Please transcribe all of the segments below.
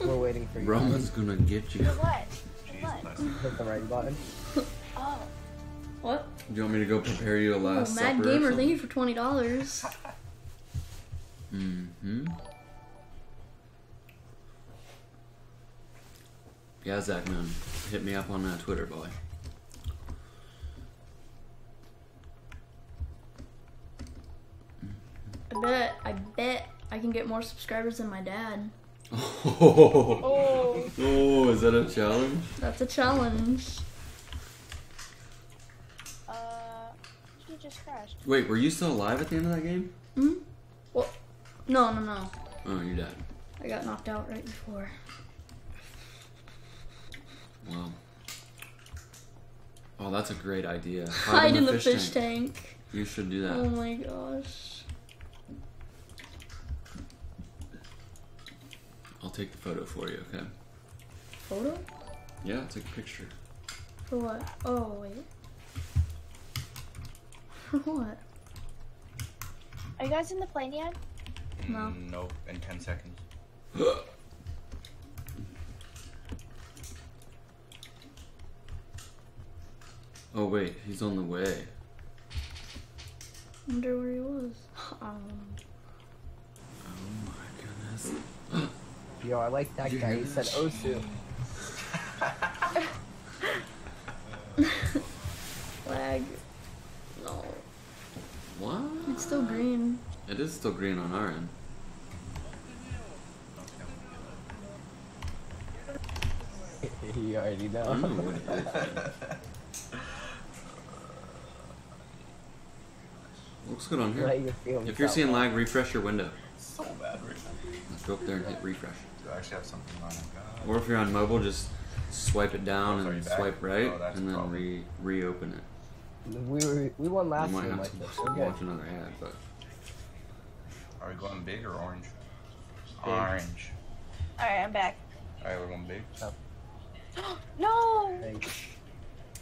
We're waiting for you. Roman's gonna get you. What? Jeez, What? Hit the right button. Oh. Do you want me to go prepare you a Oh, last Mad supper? or Gamer, thank you for twenty dollars. Mm-hmm. Yeah, Zach, man, hit me up on uh, Twitter, boy. I bet, I bet I can get more subscribers than my dad. Oh, Oh. oh, is that a challenge? That's a challenge. Uh. He just crashed. Wait, were you still alive at the end of that game? Hmm? Well, no, no, no. Oh, you died. I got knocked out right before. Wow. Oh, that's a great idea. Hide in the fish tank. tank. You should do that. Oh my gosh. I'll take the photo for you, okay? Photo? Yeah, take a picture. For what? Oh, wait. For what? Are you guys in the plane yet? No. Mm, nope, in 10 seconds. Oh wait, he's on the way. wonder where he was. Um, Oh my goodness. Yo, I like that guy. He said? Oh, Osu. flag. No. What? It's still green. It is still green on our end. you already I know. don't know what it is. man. Looks good on here. you If you're seeing lag, refresh your window. So bad right now. Let's go up there and hit refresh. Do I actually have something on? God. Or if you're on mobile, just swipe it down Oh, and swipe right, Oh, and then re reopen it. We were, we won last you might have like to this. We're watch another ad, but Are we going big or orange? Orange. Alright, I'm back. Alright, we're going big. Oh. No! Thanks.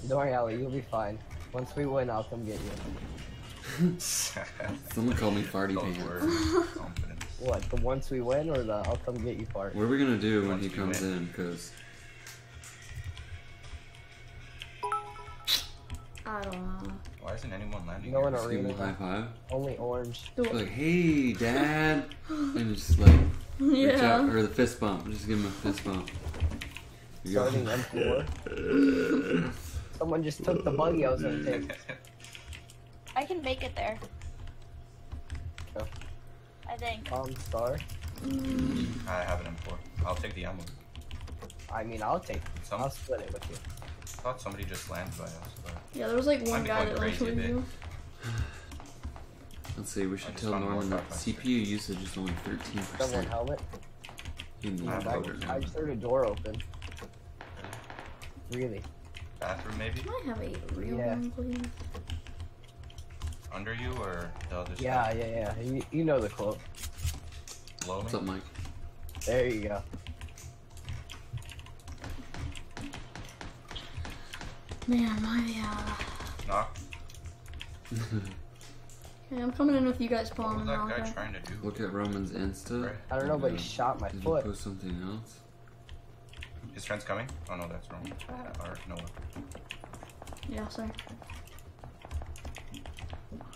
Don't worry, Allie. You'll be fine. Once we win, I'll come get you. someone called me farty Those pants. words. Confidence. What? The once we win, or the I'll come get you part? What are we gonna do when he comes win. in? Cause I don't know. Why isn't anyone landing No here? one just give him a high arena. five. Only orange. Do like, hey, dad, and just like reach out, Yeah. or the fist bump. Just give him a fist bump. You. Starting M4. Someone just took the buggy I was gonna take. I can make it there. Okay. I think. Um, star. I have an M4. I'll take the ammo. I mean, I'll take. Some, I'll split it with you. I thought somebody just landed by us, but Yeah, there was like one be guy that went crazy a with you. Let's see. We should tell Norman that CPU usage is only thirteen Someone percent. helmet. He needs I have a go code. down. I just heard a door open. Really? bathroom maybe? Can I have a real Yeah. one, please? Under you or the other Yeah, side? yeah, yeah. You, you know the quote. Below What's me? up, Mike? There you go. Man, my uh. Knock. Okay, I'm coming in with you guys, What Paul was that Malachi. guy trying to do? Look at Roman's Insta. Right. I don't know, but he shot my Did foot. he post something else? His friend's coming? Oh no, that's wrong. Or Noah. Yeah, sorry.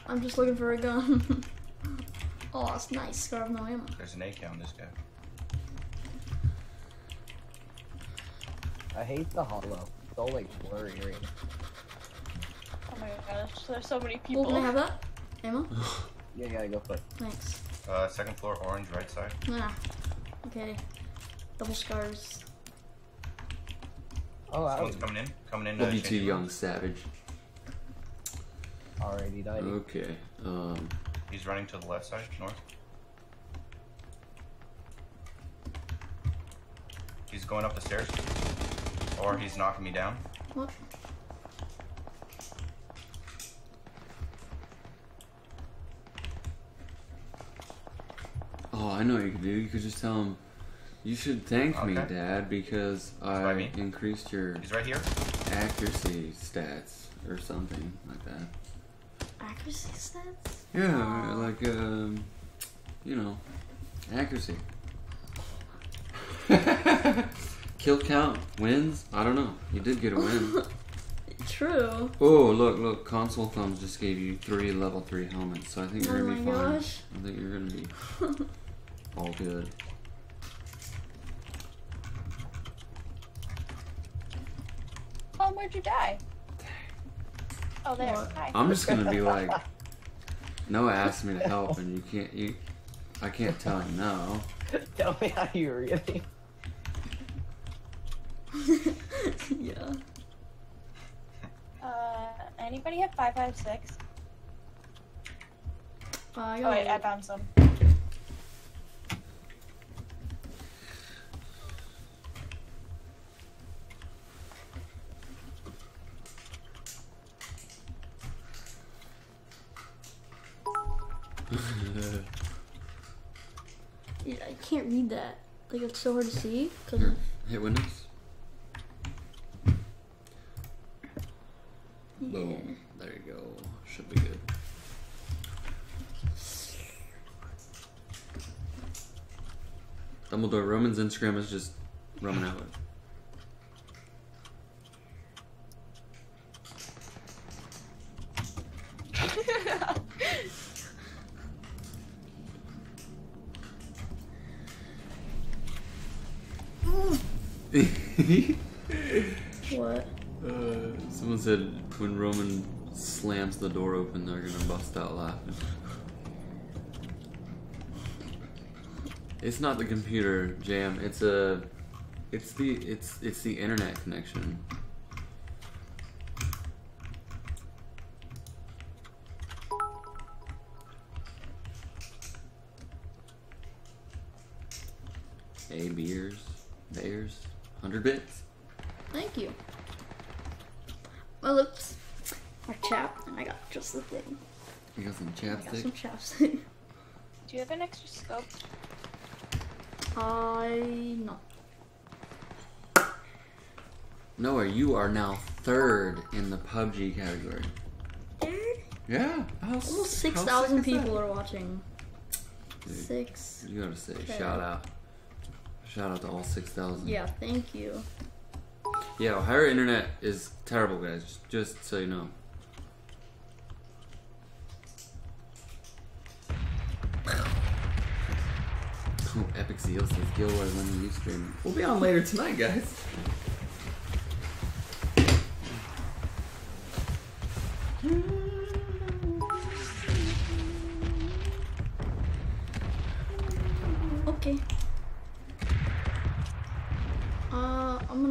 I'm just looking for a gun. oh, it's nice. Scar of no ammo. There's an AK on this guy. I hate the hollow. It's all like blurry. Oh my gosh, there's so many people. can I have that? Ammo? You gotta go for it. Thanks. Uh, second floor, orange, right side. Ah. Okay. Double scars. Oh, I Someone's coming in. Coming in. We'll uh, be too young, savage. Already died. Okay. Um. He's running to the left side, north. He's going up the stairs. Or he's knocking me down. What? Oh, I know what you could do. You could just tell him, "You should thank me, Dad, because by I increased your He's right here. accuracy stats or something like that." Accuracy stats? Yeah, Aw. like um, you know, accuracy. Kill count wins? I don't know. You did get a win. True. oh, look, look. Console Thumbs just gave you three level three helmets, so I think you're Oh gonna be my fine. gosh. I think you're gonna be all good. Oh, where'd you die? Oh, there. Hi. I'm just gonna be like, Noah asked me to help, and you can't. You, I can't tell him no. Tell me how you really. yeah. Uh, anybody have 556? Uh, Oh, wait, I found some. Like it's so hard to see. Cause Here, hit Windows. yeah. Boom. There you go. Should be good. Dumbledore, Roman's Instagram is just Roman Atwood. What? Uh, someone said when Roman slams the door open, they're gonna bust out laughing. It's not the computer jam. It's a, it's the it's it's the internet connection. A beers, bears, hundred bits. Thank you. My lips are chapped, and I got just the thing. You got some I got some chapstick. Do you have an extra scope? I no. Noah, you are now third in the PUBG category. Third? Yeah, how, Almost how six sick thousand is that? people are watching. Dude, Six. You gotta say Okay. shout out, shout out to all six thousand. Yeah, thank you. Yeah, Ohio internet is terrible, guys. Just, so you know. Oh, Epic Zeal says Gilroy when you stream. We'll be on later tonight, guys.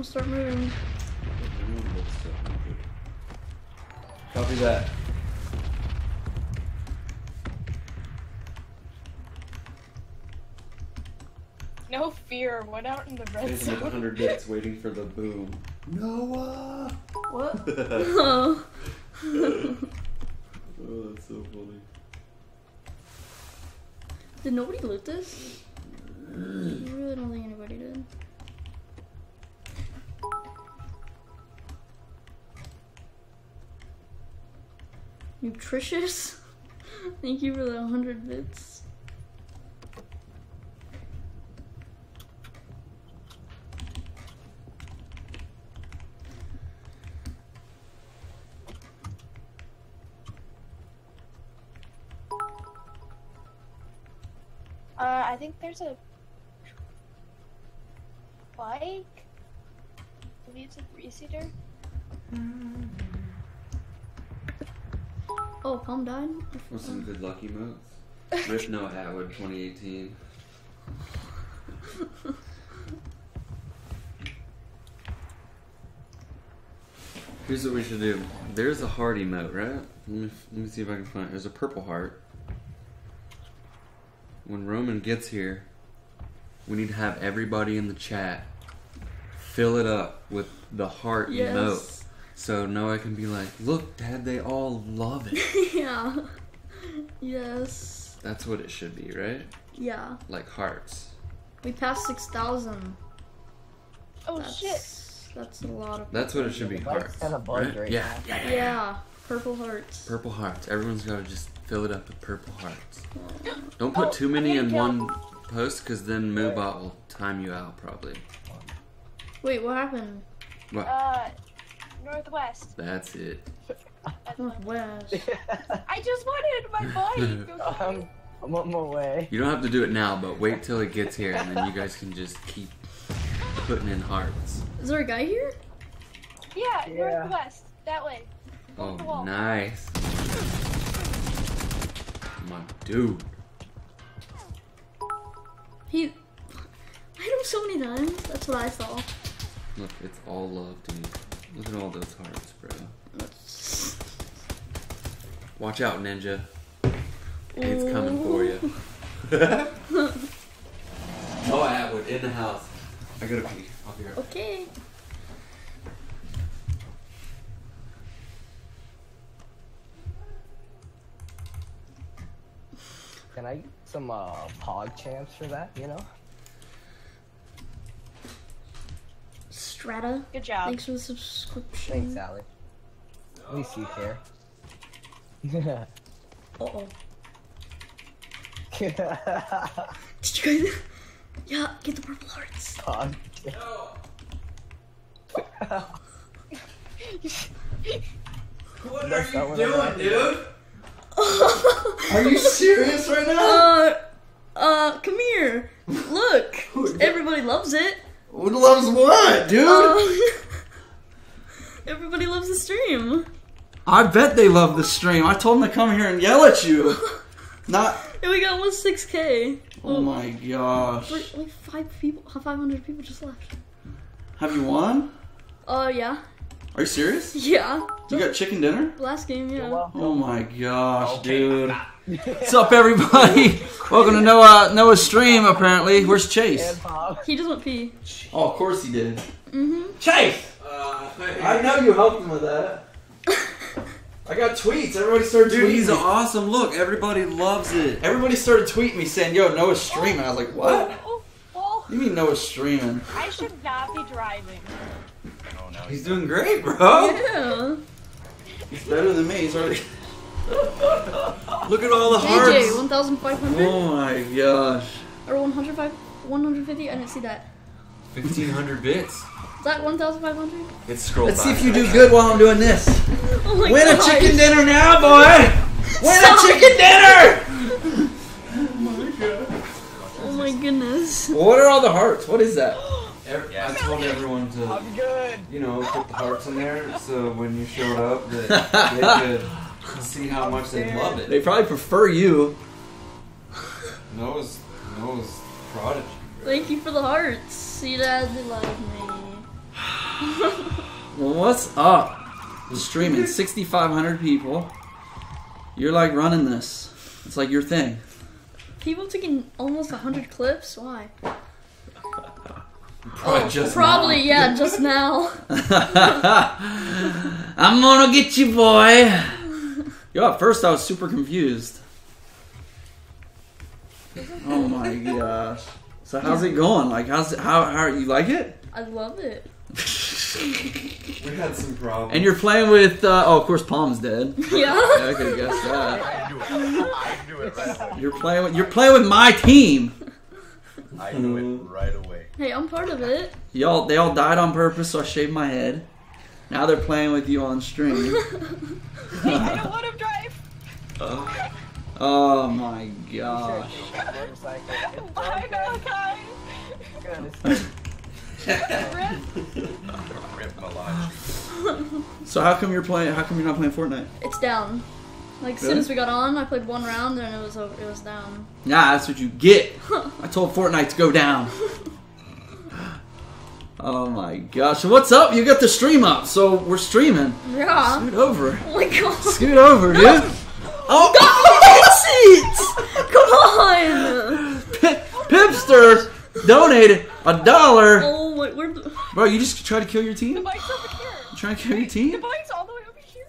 Start moving. Copy that. No fear. Went out in the red Jason zone. 100 bits waiting for the boom. Noah! What? oh, oh. that's so funny. Did nobody loot this? Mm. I really don't think anybody did. Nutritious? Thank you for the 100 bits. Uh, I think there's a bike. Maybe it's a three-seater. Oh, Palm died? What's some good lucky modes? Rip No Atwood 2018. Here's what we should do. There's a heart emote, right? Let me, let me see if I can find it. There's a purple heart. When Roman gets here, we need to have everybody in the chat fill it up with the heart emote. Yes. So Noah can be like, look, Dad, they all love it. yeah. Yes. That's what it should be, right? Yeah. Like hearts. We passed 6,000. Oh That's, shit! That's a lot of. That's what it should be. The bike's Hearts. kinda bugged right yeah, now. yeah, yeah. Yeah. Purple hearts. Purple hearts. Everyone's got to just fill it up with purple hearts. Don't Oh, put too many in gonna one post, because then Moobot will time you out probably. Wait, what happened? Uh, northwest. That's it. Northwest. I just wanted my bike. Okay. um, I'm on my way. You don't have to do it now, but wait till it gets here, and then you guys can just keep putting in hearts. Is there a guy here? yeah, Yeah. northwest. That way. Oh, the wall. nice. My dude. He. I hit him so many times. That's what I saw. Look, it's all love, dude. Look at all those hearts, bro. Watch out, ninja. It's coming for you. oh, Atwood, in the house. I gotta pee. I'll be right back. Okay. Can I get some uh, pog champs for that? You know? Strata. Good job. Thanks for the subscription. Thanks, Sally. At least you care. Uh oh. Did you guys? Yeah, get the purple hearts. pog. What That's not what I meant. dude? Are you serious right now? uh, uh, come here. Look, everybody loves it. Who loves what, dude? Uh, everybody loves the stream. I bet they love the stream. I told them to come here and yell at you. Not. And we got almost 6k. Oh my gosh. Like like five people, 500 people just left. Have you won? Uh, yeah. Are you serious? Yeah. You got chicken dinner? Last game, yeah. Oh my gosh, Okay. dude. What's up, everybody? Welcome to Noah Noah's stream. Apparently, where's Chase? He doesn't pee. Oh, of course he did. Mm-hmm. Chase, Uh, I know you helped him with that. I got tweets. Everybody started Dude, tweeting. Dude, he's me. awesome. Look, everybody loves it. Everybody started tweeting me saying, "Yo, Noah's streaming." I was like, "What? Oh, oh, oh. You mean Noah's streaming?" I should not be driving. Oh no. He's doing great, bro. Yeah. He's better than me. He's already. Look at all the JJ, hearts. 1,500 Oh my gosh. or 105, 150. I didn't see that. 1500 bits. Is that 1,500? It's scrolled Let's see if you do good while I'm doing this. Oh my Win a chicken dinner now, boy! Win Stop. a chicken dinner! Oh my goodness. What are all the hearts? What is that? Every- Yeah. I told everyone to, I'm good. you know, put the hearts in there so when you showed up that they could see how much they love it. They probably prefer you. Noah's, Noah's prodigy. Thank you for the hearts. See that they love me. Well, what's up? We're streaming 6,500 people. You're like running this. It's like your thing. People taking almost 100 clips? Why? Probably Oh, just probably, now. yeah, just now. I'm gonna get you, boy. Yo, at first I was super confused. Oh my gosh. So how's it going? Like, how's it, how how you like it? I love it. We had some problems. And you're playing with uh, oh, of course, Palm's dead. Yeah. Yeah, I could have guessed that. I knew it. I knew it right away. You're playing with you're playing with my team. I knew it right away. Hey, I'm part of it. Y'all, they all died on purpose, so I shaved my head. Now they're playing with you on stream. Hey, I don't want to drive. oh my gosh. Motorcycle. Why not, guys? Goodness. Rip Malaj. So how come you're playing? How come you're not playing Fortnite? It's down. Like, as soon as we got on, I played one round and it was over, it was down. Nah, that's what you get. I told Fortnite to go down. Oh my gosh. What's up? You got the stream up, so we're streaming. Yeah. Scoot over. Oh my god. Scoot over, dude. Oh, god Come on! Pipster donated a dollar. Oh my, where the, Bro, you just try to kill your team? The bike's over here. You trying to kill your team? The bike's all the way over here.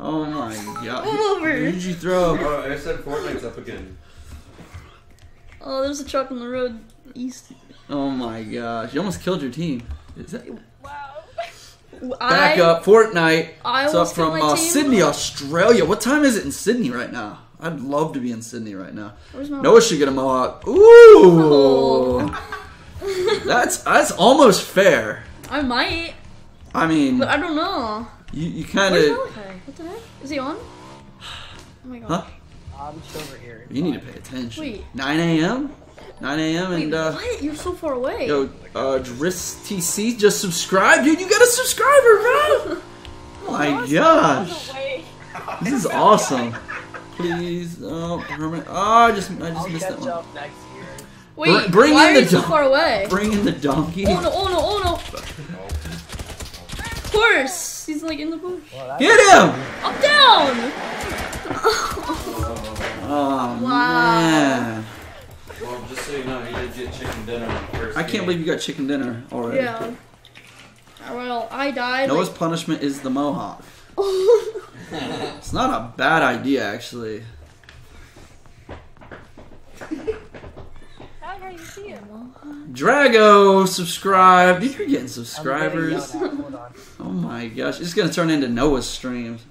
Oh my god. Move Who over. did you throw? Oh, I said Fortnite's up again. Oh, there's a truck on the road east. Oh my gosh. You almost killed your team. Is that Wow. back I, up Fortnite? I It's up from uh. Sydney, Australia. What time is it in Sydney right now? I'd love to be in Sydney right now. Where's my Noah should get a mohawk. Ooh. Oh. That's that's almost fair. I might, I mean, but I don't know. you, you kind of What the heck? Is he on? Oh my god. Huh? I'm just over here. you need to pay attention. Wait. 9 a.m. 9 a.m. Wait, and uh, what? You're so far away. yo, uh, Driss TC just subscribed, dude. You got a subscriber, bro. Oh my gosh, this is awesome. Please, oh, hermit. Oh, I just, I just I'll missed that one. up next year. Wait, bring why in are the you so far away? Bring in the donkey. Oh no, oh no, oh no. Nope. Of course. He's like in the bush. Well, that's Hit him! I'm down! Oh Wow. man, Well, just so you know, he did get chicken dinner on the first I can't game. believe you got chicken dinner already. yeah. Well, I died. Noah's like- punishment is the mohawk. It's not a bad idea, actually. How you see him? Drago, subscribe. You're getting I'm getting subscribers. Hold on. Oh my gosh, it's gonna turn into Noah's streams.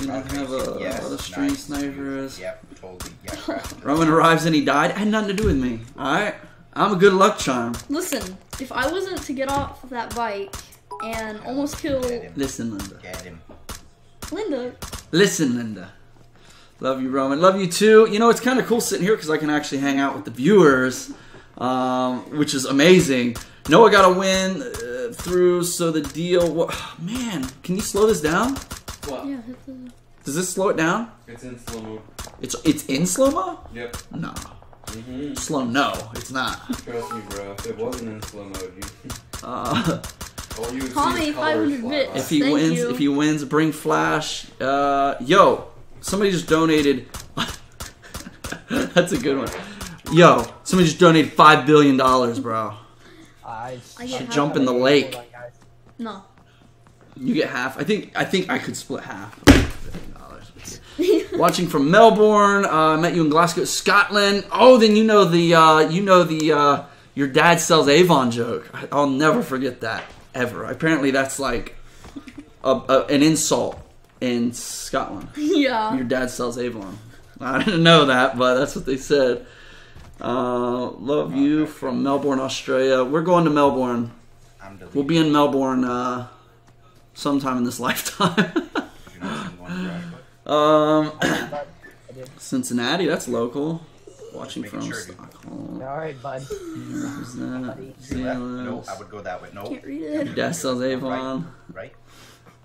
You're gonna have a, yes, lot of stream nice. snipers. Yep, totally. Yeah. Roman arrives and he died. Had nothing to do with me. Alright? I'm a good luck charm. Listen, if I wasn't to get off of that bike and almost kill him. Listen, Linda. Get him. Linda, Listen, Linda. Love you, Roman. Love you too. You know, it's kind of cool sitting here because I can actually hang out with the viewers, um, which is amazing. Noah got a win uh, through, so the deal. What, man, can you slow this down? What? yeah, hit the. Does this slow it down? It's in slow mo. It's it's in slow mo. Yep. No, Mm-hmm. slow. No, it's not. Trust me, bro. If it wasn't in slow mode, you Uh, all you Call me 500 bits. if he Thank wins, you. if he wins, bring flash. Uh, yo, somebody just donated. That's a good one. Yo, somebody just donated five billion dollars, bro. I I Should jump in the lake. Hold on, guys. No. You get half. I think. I think I could split half. $50 with you. Watching from Melbourne. Uh, met you in Glasgow, Scotland. Oh, then you know the. Uh, you know the. Uh, your dad sells Avon joke. I- I'll never forget that ever. Apparently, that's like a, a, an insult in Scotland. yeah. Your dad sells Avon. I didn't know that, but that's what they said. Uh, love you from Melbourne, Australia. We're going to Melbourne. We'll be in Melbourne uh, sometime in this lifetime. Did you not see one drag book? um, But I did. Cincinnati, that's local. Watching from sure. Stockholm. All right, bud. Who's that? Buddy. No, I would go that way. No. Can't read it. Dad sells Avon. Right.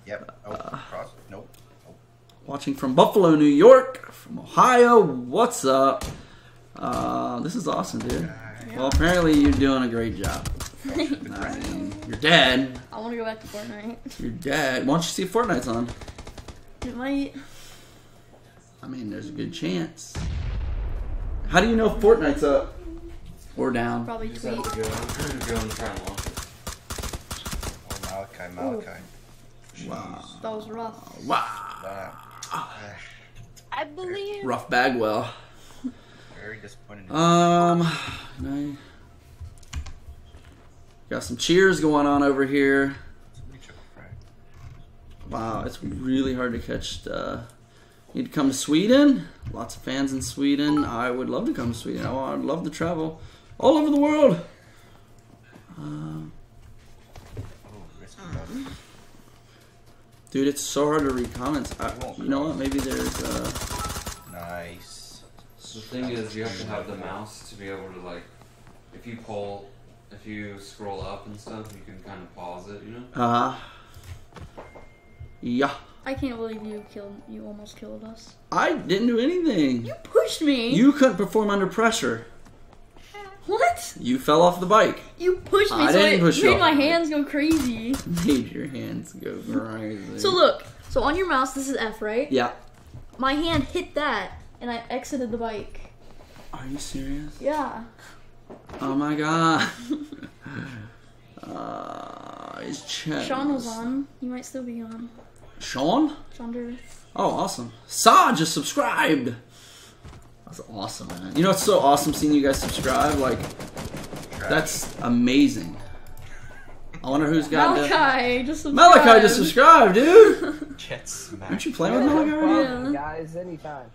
Yep. Oh, cross. Nope. Watching from Buffalo, New York. From Ohio. What's up? Uh, this is awesome, dude. Well, apparently you're doing a great job. I mean, you're dead. I want to go back to Fortnite. You're dead. Why don't you see if Fortnite's on? It might. I mean, there's a good chance. How do you know Fortnite's up or down? Probably You tweet. go, go and try and. Oh, Malachi, Malachi. Wow. That was rough. Wow. I believe. Rough Bagwell. very disappointed. Um, no. got some cheers going on over here. you, Triple Frag. Wow, it's really hard to catch. Uh, need to come to Sweden. Lots of fans in Sweden. I would love to come to Sweden. I would love to travel all over the world. Uh, Oh, dude, it's so hard to read comments. I, you know what? Maybe there's. Uh, Nice. So the thing is, you have to have the mouse to be able to like, if you pull, if you scroll up and stuff, you can kind of pause it. You know. uh, huh. yeah. I can't believe you killed. You almost killed us. I didn't do anything. You pushed me. You couldn't perform under pressure. what? You fell off the bike. You pushed me. I so didn't it push you made my hands go crazy. Made your hands go crazy. So look. So on your mouse, this is F, right? Yeah. My hand hit that, and I exited the bike. Are you serious? Yeah. Oh my god. uh, it's Chet. Sean was on. You might still be on. Sean? Sean Durr. Oh, awesome. Sa just subscribed. That's awesome, man. You know it's so awesome seeing you guys subscribe? Like, that's amazing. I wonder who's got the- Malachi just subscribed. Malachi just subscribed, dude. Get smacked. Aren't you playing with No Malachi already? Yeah. guys. Anytime.